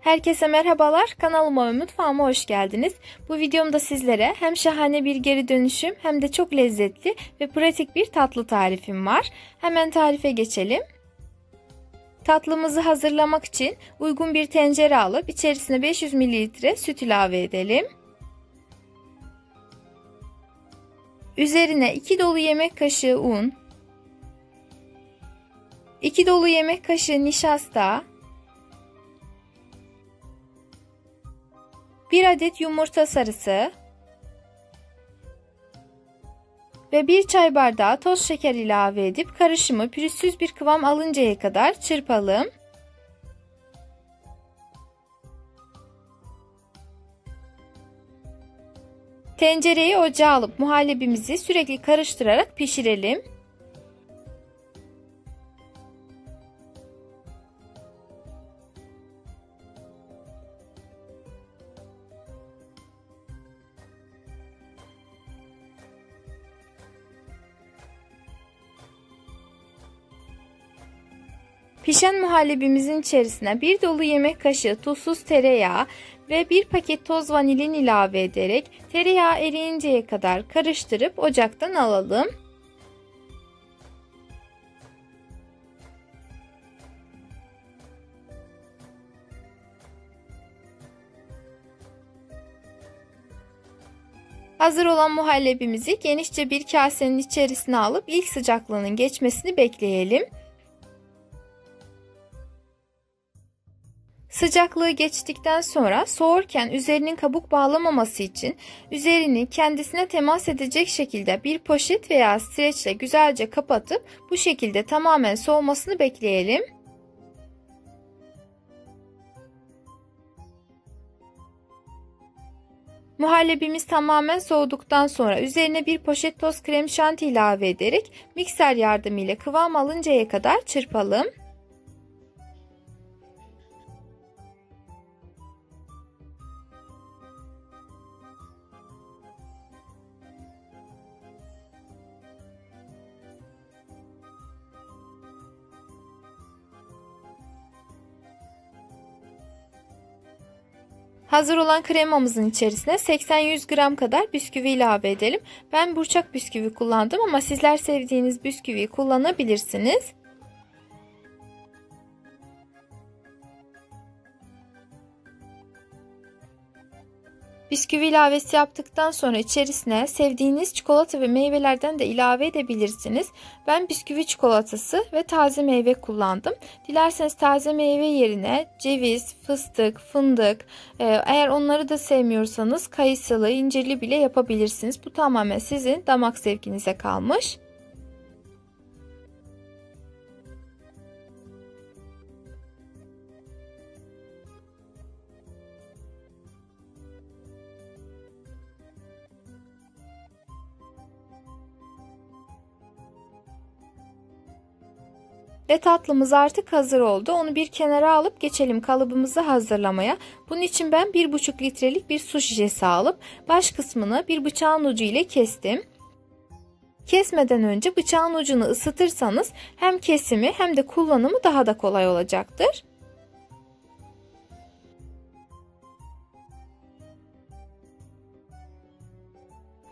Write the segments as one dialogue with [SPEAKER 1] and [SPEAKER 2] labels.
[SPEAKER 1] Herkese merhabalar. Kanalıma ve mutfağıma hoş geldiniz. Bu videomda sizlere hem şahane bir geri dönüşüm hem de çok lezzetli ve pratik bir tatlı tarifim var. Hemen tarife geçelim. Tatlımızı hazırlamak için uygun bir tencere alıp içerisine 500 ml süt ilave edelim. Üzerine 2 dolu yemek kaşığı un, 2 dolu yemek kaşığı nişasta, 1 adet yumurta sarısı ve 1 çay bardağı toz şeker ilave edip karışımı pürüzsüz bir kıvam alıncaya kadar çırpalım. Tencereyi ocağa alıp muhallebimizi sürekli karıştırarak pişirelim. Pişen muhallebimizin içerisine bir dolu yemek kaşığı tuzsuz tereyağı ve bir paket toz vanilin ilave ederek tereyağı eriyinceye kadar karıştırıp ocaktan alalım. Hazır olan muhallebimizi genişçe bir kasenin içerisine alıp ilk sıcaklığının geçmesini bekleyelim. Sıcaklığı geçtikten sonra soğurken üzerinin kabuk bağlamaması için üzerini kendisine temas edecek şekilde bir poşet veya streçle güzelce kapatıp bu şekilde tamamen soğumasını bekleyelim. Muhallebimiz tamamen soğuduktan sonra üzerine bir poşet toz krem şanti ilave ederek mikser yardımıyla kıvam alıncaya kadar çırpalım. Hazır olan kremamızın içerisine 80-100 gram kadar bisküvi ilave edelim. Ben burçak bisküvi kullandım ama sizler sevdiğiniz bisküviyi kullanabilirsiniz. Bisküvi ilavesi yaptıktan sonra içerisine sevdiğiniz çikolata ve meyvelerden de ilave edebilirsiniz. Ben bisküvi çikolatası ve taze meyve kullandım. Dilerseniz taze meyve yerine ceviz, fıstık, fındık e, eğer onları da sevmiyorsanız kayısılı, incirli bile yapabilirsiniz. Bu tamamen sizin damak zevkinize kalmış. Ve tatlımız artık hazır oldu. Onu bir kenara alıp geçelim kalıbımızı hazırlamaya. Bunun için ben 1,5 litrelik bir su şişesi alıp baş kısmını bir bıçağın ucu ile kestim. Kesmeden önce bıçağın ucunu ısıtırsanız hem kesimi hem de kullanımı daha da kolay olacaktır.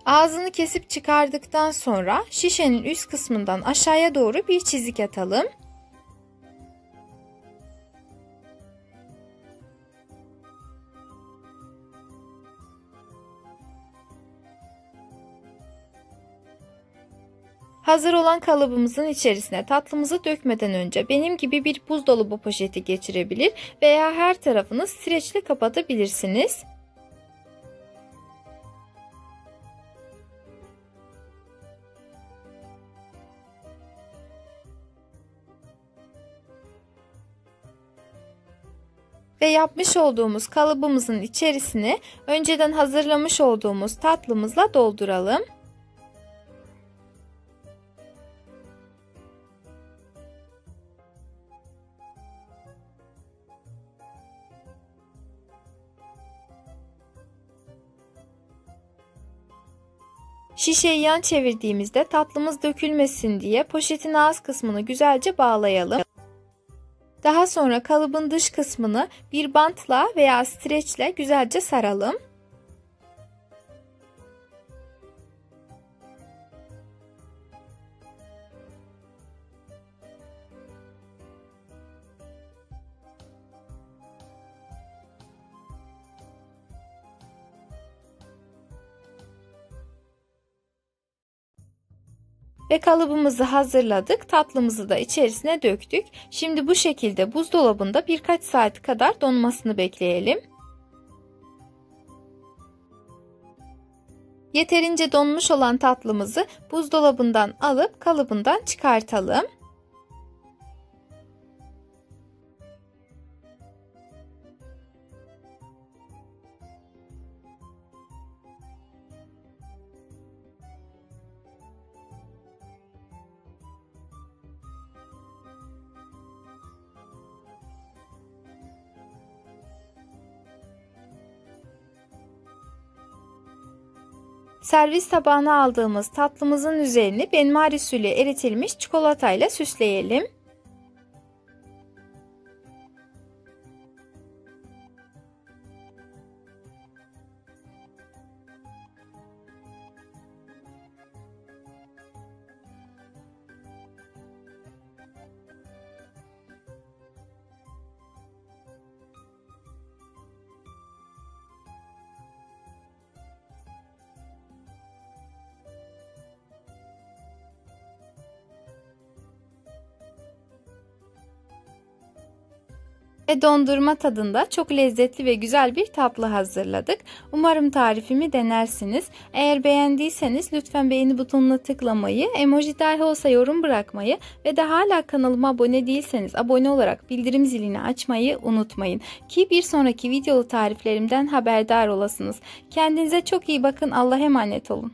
[SPEAKER 1] Ağzını kesip çıkardıktan sonra şişenin üst kısmından aşağıya doğru bir çizik atalım. Hazır olan kalıbımızın içerisine tatlımızı dökmeden önce benim gibi bir buzdolabı poşeti geçirebilir veya her tarafını streçle kapatabilirsiniz. ve yapmış olduğumuz kalıbımızın içerisine önceden hazırlamış olduğumuz tatlımızla dolduralım. Şişeyi yan çevirdiğimizde tatlımız dökülmesin diye poşetin ağız kısmını güzelce bağlayalım. Daha sonra kalıbın dış kısmını bir bantla veya streçle güzelce saralım. Ve kalıbımızı hazırladık. Tatlımızı da içerisine döktük. Şimdi bu şekilde buzdolabında birkaç saat kadar donmasını bekleyelim. Yeterince donmuş olan tatlımızı buzdolabından alıp kalıbından çıkartalım. Servis tabağına aldığımız tatlımızın üzerini benmari usulü eritilmiş çikolatayla süsleyelim. Ve dondurma tadında çok lezzetli ve güzel bir tatlı hazırladık. Umarım tarifimi denersiniz. Eğer beğendiyseniz lütfen beğeni butonuna tıklamayı, emoji dahi olsa yorum bırakmayı ve de hala kanalıma abone değilseniz abone olarak bildirim zilini açmayı unutmayın. Ki bir sonraki videolu tariflerimden haberdar olasınız. Kendinize çok iyi bakın. Allah'a emanet olun.